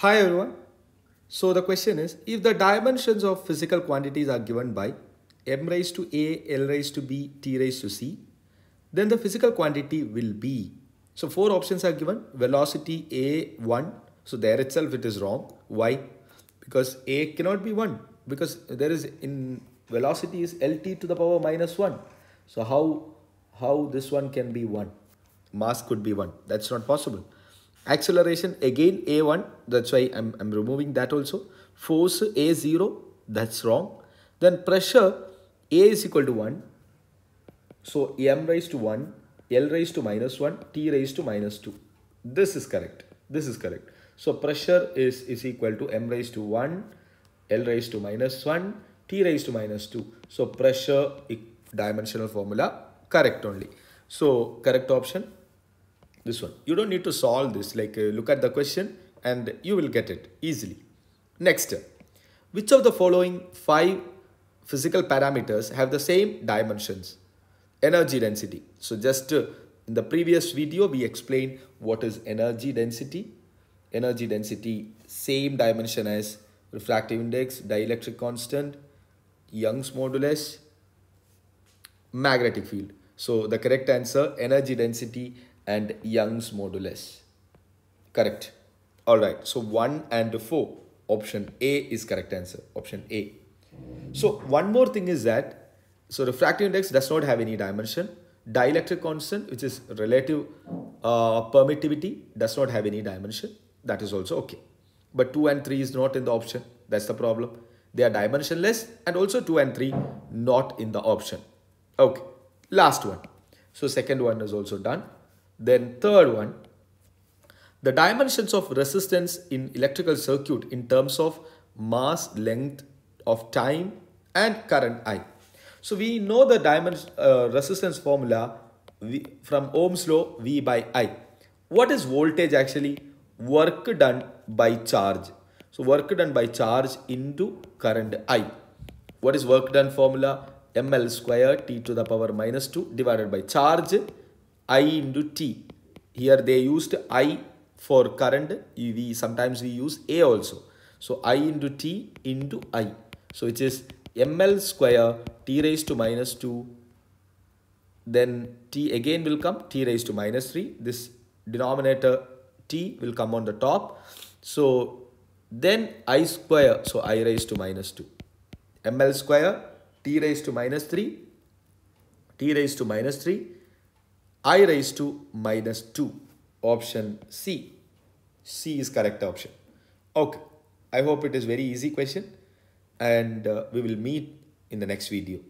Hi everyone. So the question is, if the dimensions of physical quantities are given by m raised to a, l raised to b, t raised to c, then the physical quantity will be. So four options are given. Velocity a 1. So there itself it is wrong. Why? Because a cannot be 1. Because there is in velocity is lt to the power minus 1. So how how this one can be 1? Mass could be 1. That's not possible. Acceleration again a1. That's why I'm, I'm removing that also. Force a0. That's wrong. Then pressure a is equal to 1. So m raised to 1, l raised to minus 1, t raised to minus 2. This is correct. This is correct. So pressure is, is equal to m raised to 1, l raised to minus 1, t raised to minus 2. So pressure dimensional formula correct only. So correct option this one. You don't need to solve this like uh, look at the question and you will get it easily. Next, which of the following five physical parameters have the same dimensions? Energy density. So just uh, in the previous video we explained what is energy density. Energy density same dimension as refractive index, dielectric constant, Young's modulus, magnetic field. So the correct answer energy density and Young's modulus. Correct. Alright. So 1 and 4. Option A is correct answer. Option A. So one more thing is that so refractive index does not have any dimension. Dielectric constant which is relative uh, permittivity does not have any dimension. That is also okay. But 2 and 3 is not in the option. That's the problem. They are dimensionless and also 2 and 3 not in the option. Okay. Last one. So second one is also done. Then third one. The dimensions of resistance in electrical circuit in terms of mass, length of time and current I. So we know the dimension uh, resistance formula v, from Ohm's law V by I. What is voltage actually? Work done by charge. So work done by charge into current I. What is work done formula? ml square t to the power minus 2 divided by charge I into t. Here they used I for current. We sometimes we use A also. So I into t into I. So it is ml square t raised to minus 2 then t again will come t raised to minus 3 this denominator t will come on the top so then i square so i raised to minus 2 ml square t raised to minus 3 t raised to minus 3 i raised to minus 2 option c. C is correct option. Okay. I hope it is very easy question. And uh, we will meet in the next video